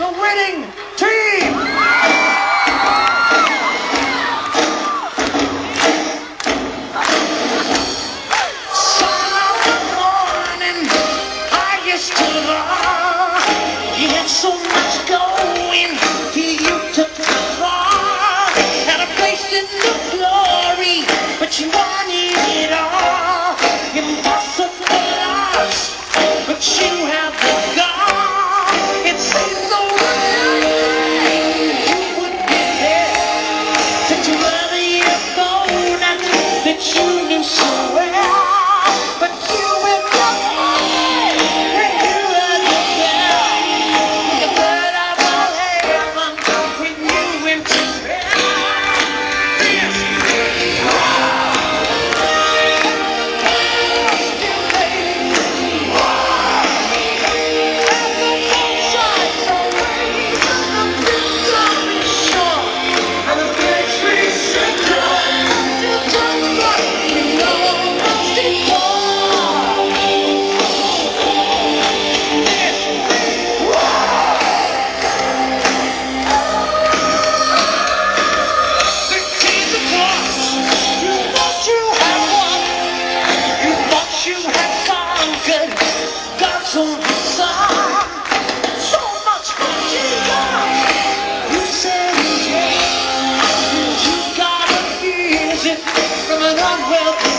the winning team! Morning. He had so much going. sun will come.